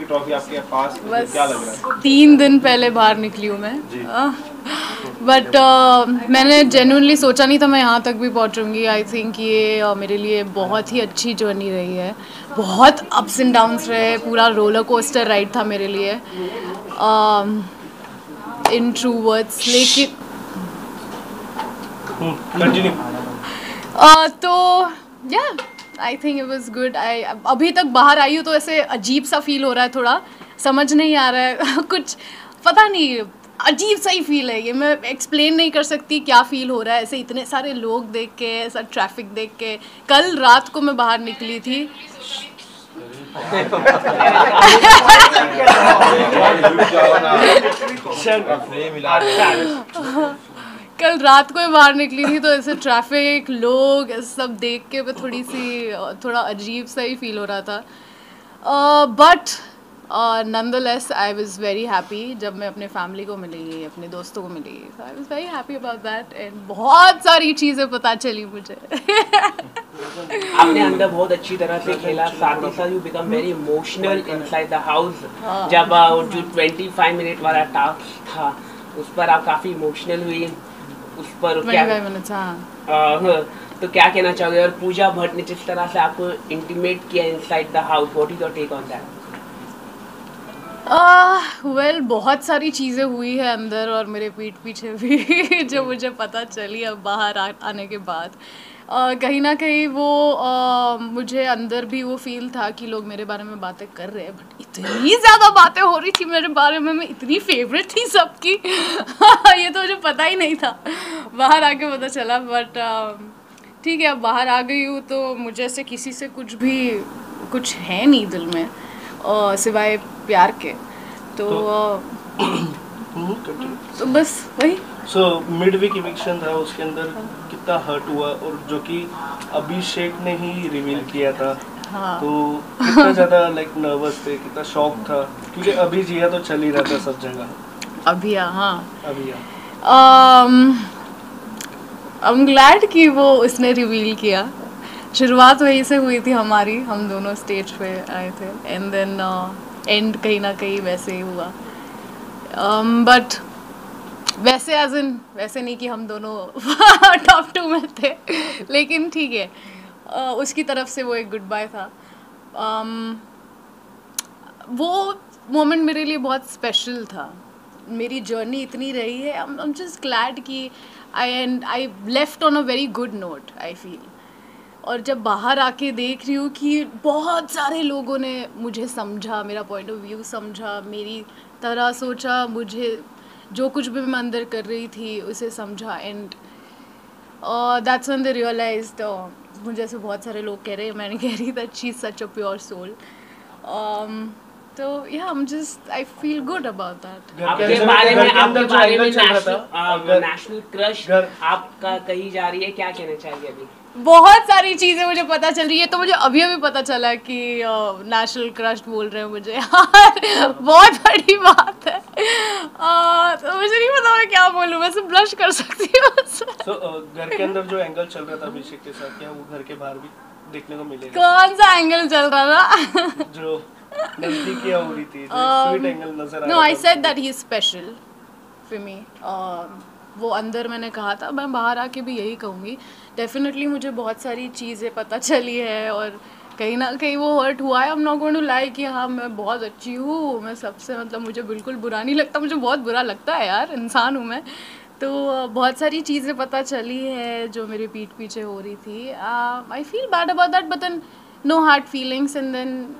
की ट्रॉफी आपके पास? बस क्या लग रहा है? तीन दिन पहले बाहर निकली हूँ मैं। बट uh, मैंने जेन्युइनली सोचा नहीं था मैं यहाँ तक भी पहुँचूँगी। आई थिंक ये uh, मेरे लिए बहुत ही अच्छी जर्नी रही है। बहुत अप्स एंड डाउन्स रहे पूरा रोलर कोस्टर राइड था मेरे लिए। इन ट्रू वर्ड्स लेकिन Uh, तो या I think it was good I अभी तक बाहर आई हूँ तो ऐसे अजीब सा फील हो रहा है थोड़ा। समझ नहीं आ रहा है। कुछ पता नहीं अजीब सा ही फील है ये। मैं एक्सप्लेन नहीं कर सकती क्या फील हो रहा है। ऐसे इतने सारे लोग देख के ऐसा ट्रैफ़िक देख के। कल रात को मैं बाहर निकली थी। कल रात को ही बाहर निकली थी तो ऐसे ट्रैफ़िक लोग सब देख के मैं थोड़ी सी थोड़ा अजीब सा ही फील हो रहा था। But nonetheless I was very happy जब मैं अपने फैमिली को मिली अपने दोस्तों को मिली। I was very happy about that and बहुत सारी चीज़ें पता चली मुझे। आपने अंदर बहुत अच्छी तरह से खेला साथ ही साथ you become very emotional inside the house जब जो 25 मिनट वाला टास्क था उस पर आप काफ़ी इमोशनल हुई। उस पर क्या हाँ तो क्या कहना चाहोगे? और पूजा भट्ट ने जिस तरह से आपको इंटीमेट किया inside the house what is your take on that well uh, well, बहुत सारी चीज़ें हुई है अंदर और मेरे पीठ पीछे भी जो मुझे पता चली अब बाहर आ, आने के बाद। कहीं ना कहीं वो uh, मुझे अंदर भी वो फील था कि लोग मेरे बारे में बातें कर रहे हैं बट इतनी ज़्यादा बातें हो रही थी मेरे बारे में मैं इतनी फेवरेट थी सबकी। ये तो मुझे पता ही नहीं था। बाहर आके पता चला बट ठीक है अब बाहर आ गई हूँ तो मुझे से किसी से कुछ भी कुछ है नहीं दिल में सिवाय प्यार के। तो, तो अ, तो बस वही। सो मिड वीक इविक्शन था उसके अंदर कितना हर्ट हुआ और जो कि अभिषेक ने ही रिवील किया था। हाँ। तो कितना ज़्यादा लाइक नर्वस थे कितना शॉक था क्योंकि अभी जिया तो चल ही रहा था सब जगह। अभी हाँ। अभी आई एम ग्लैड कि वो उसने रिवील किया। शुरुआत वहीं से हुई थी हमारी हम दोनों स्टेज पे आए थे। एंड देन एंड कहीं ना कहीं वैसे ही हुआ। बट वैसे एज इन वैसे नहीं कि हम दोनों टॉप टू में थे लेकिन ठीक है। Uh, उसकी तरफ़ से वो एक गुड बाय था। Um, वो मोमेंट मेरे लिए बहुत स्पेशल था। मेरी जर्नी इतनी रही है आई एम जस्ट ग्लैड कि I and I left on a very good note I feel और जब बाहर आके देख रही हूँ कि बहुत सारे लोगों ने मुझे समझा मेरा पॉइंट ऑफ़ व्यू समझा मेरी तरह सोचा मुझे जो कुछ भी मैं अंदर कर रही थी उसे समझा and that's when the realise मुझे ऐसे बहुत सारे लोग कह रहे हैं। मैंने कह रही that she such a pure soul तो या I am just I feel good about that आपके बारे में के आपके बारे में नेशनल क्रश आपका कही जा रही है क्या कहना चाहिए अभी? बहुत सारी चीज़ें मुझे पता चल रही है तो मुझे अभी अभी पता चला कि नेशनल क्रश बोल रहे हैं मुझे। यार बहुत बड़ी बात है। uh, तो मुझे नहीं पता मैं क्या बोलूँ मैं सिर्फ़ ब्लश कर सकती हूँ। सो घर के अंदर जो एंगल चल रहा था अभिषेक के साथ क्या वो घर के बाहर भी देखने को मिलेगा? कौन सा एंगल चल रहा था? जो नजदीकियाँ हो रही थी जो स्वीट एंगल नज़र आ no I said that he is special for me वो अंदर मैंने कहा था। मैं बाहर आके भी यही कहूँगी। डेफिनेटली मुझे बहुत सारी चीज़ें पता चली है और कहीं ना कहीं वो हर्ट हुआ है। हम नॉट गोइंग टू लाई कि हाँ मैं बहुत अच्छी हूँ। मैं सबसे मतलब मुझे बिल्कुल बुरा नहीं लगता। मुझे बहुत बुरा लगता है यार, इंसान हूँ मैं। तो बहुत सारी चीज़ें पता चली है जो मेरे पीठ पीछे हो रही थी। I feel bad about that but then no hard feelings and then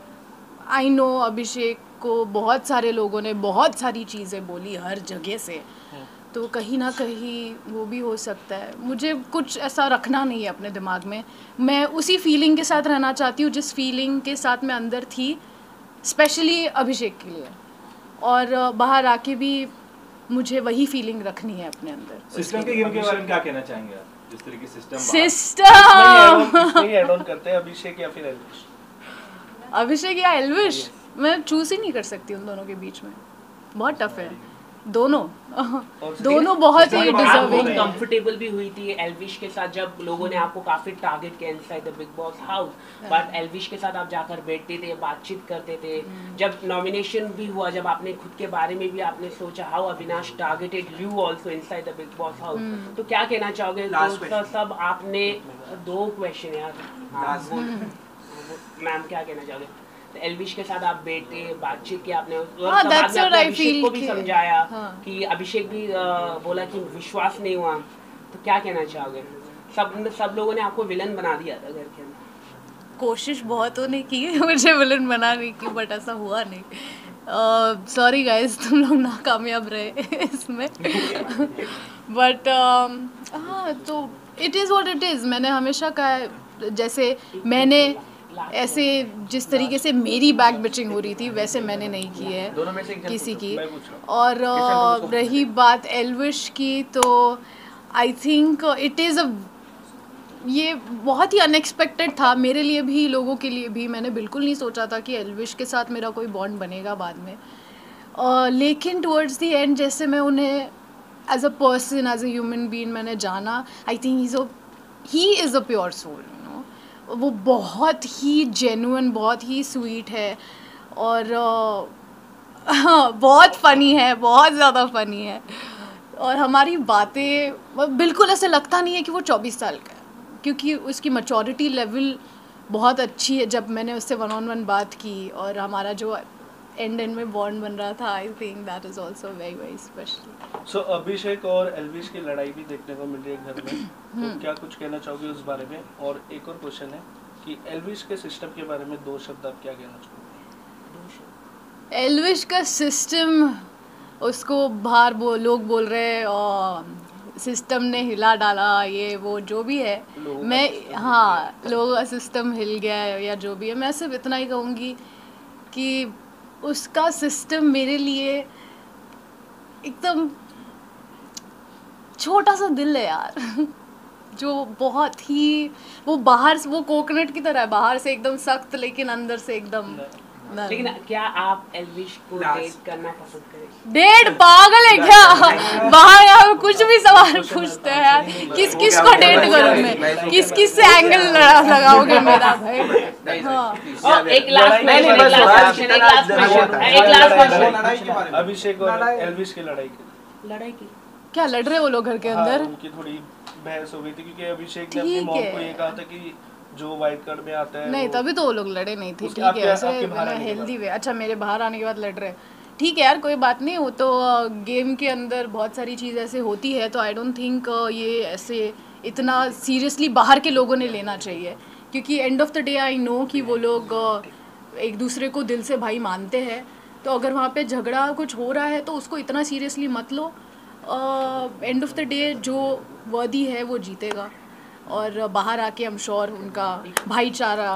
I know Abhishek को बहुत सारे लोगों ने बहुत सारी चीज़ें बोली हर जगह से। तो कहीं ना कहीं वो भी हो सकता है। मुझे कुछ ऐसा रखना नहीं है अपने दिमाग में। मैं उसी फीलिंग के साथ रहना चाहती हूँ जिस फीलिंग के साथ मैं अंदर थी स्पेशली अभिषेक के लिए। और बाहर आके भी मुझे वही फीलिंग रखनी है अपने अंदर। सिस्टम के गेम के बारे में क्या कहना चाहेंगे आप? जिस तरीके सिस्टम सिस्टम ऑन करते हैं अभिषेक या फिर एल्विश अभिषेक या एलविश मैं चूज़ ही नहीं कर सकती उन दोनों के बीच में। बहुत टफ है। दोनों। दोनों बहुत ही डिजर्विंग कंफर्टेबल भी हुई थी एलविश के साथ जब लोगों ने आपको काफ़ी टारगेट किया inside the Bigg Boss house but Elvish के साथ आप जाकर बैठते थे बातचीत करते थे। हम्म। जब नॉमिनेशन भी हुआ जब आपने खुद के बारे में भी आपने सोचा how Avinash targeted you also inside the Bigg Boss house. तो क्या कहना चाहोगे? तो सब आपने दो क्वेश्चन यार। हाँ. मैम क्या कहना चाहोगे? एलविश के साथ आप बैठे बातचीत की आपने और हाँ, that's what I Abhishek feel को भी समझाया हाँ। कि अभिषेक भी बोला कि विश्वास नहीं हुआ। तो क्या कहना चाहोगे? सब सब लोगों ने आपको विलन बना दिया था घर के अंदर। कोशिश बहुतों ने की मुझे विलन बनाने की बट ऐसा हुआ नहीं। सॉरी uh, गाइस तुम लोग नाकामयाब रहे इसमें। बट हाँ तो it is what it is मैंने हमेशा कहा जैसे मैंने ऐसे जिस तरीके से मेरी बैक बिचिंग हो रही थी वैसे मैंने नहीं की है किसी की। और रही बात एलविश की तो I think it is a ये बहुत ही अनएक्सपेक्टेड था। मेरे लिए भी लोगों के लिए भी। मैंने बिल्कुल नहीं सोचा था कि एलविश के साथ मेरा कोई बॉन्ड बनेगा बाद में। अ, लेकिन टुवर्ड्स दी एंड जैसे मैं उन्हें as a person as a human being मैंने जाना I think is a he is a pure soul वो बहुत ही जेनुअन बहुत ही स्वीट है और हाँ बहुत फ़नी है, बहुत ज़्यादा फ़नी है। और हमारी बातें बिल्कुल ऐसे लगता नहीं है कि वो चौबीस साल का है, क्योंकि उसकी मचोरिटी लेवल बहुत अच्छी है। जब मैंने उससे वन ऑन वन बात की और हमारा जो एंड एंड में बॉन्ड बन रहा था I think that is also very very special so Abhishek और एलविश की लड़ाई भी देखने को मिल रही है घर में। हम्म। तो क्या कुछ कहना चाहोगे उस बारे में? और एक और क्वेश्चन है कि एलविश के सिस्टम के बारे में दो शब्द आप क्या कहना चाहोगे? एलविश का सिस्टम उसको बाहर वो लोग बोल रहे हैं और सिस्टम ने हिला डाला ये वो जो भी है। मैं हाँ लोगों का सिस्टम हिल गया है या जो भी है। मैं सिर्फ़ इतना ही कहूँगी कि उसका सिस्टम मेरे लिए एकदम छोटा सा दिल है यार जो बहुत ही, वो बाहर वो कोकोनट की तरह है, बाहर से एकदम सख्त, लेकिन अंदर से एकदम। लेकिन क्या आप एलविश को डेट करना पसंद करेंगे? डेढ़ पागल है क्या? बाहर यहाँ कुछ भी सवाल पूछते हैं यार। किस किस को डेट करूँ मैं? किस किस से एंगल लगाओगे मेरा भाई? हाँ। एक लास्ट क्वेश्चन एक लास्ट क्वेश्चन एक लास्ट क्वेश्चन लड़ाई के बारे में अभिषेक और एलविश की लड़ाई की लड़ाई की क्या लड़ रहे वो लोग घर के हाँ, अंदर? उनकी थोड़ी बहस हो गई थी क्योंकि अभिषेक ने अपनी मॉम को ये कहा था कि जो वाइट कार्ड में आता है नहीं तभी तो वो लोग लड़े नहीं थे ठीक है ऐसे हेल्दी वे अच्छा मेरे बाहर आने के बाद लड़ रहे ठीक है यार कोई बात नहीं वो तो गेम के अंदर बहुत सारी चीज़ ऐसे होती है तो आई डोंट थिंक ये ऐसे इतना सीरियसली बाहर के लोगों ने लेना चाहिए। क्योंकि end of the day I know कि वो लोग एक दूसरे को दिल से भाई मानते हैं। तो अगर वहाँ पे झगड़ा कुछ हो रहा है तो उसको इतना सीरियसली मत लो। एंड ऑफ़ द डे जो वर्दी है वो जीतेगा। और बाहर आके हम श्योर उनका भाईचारा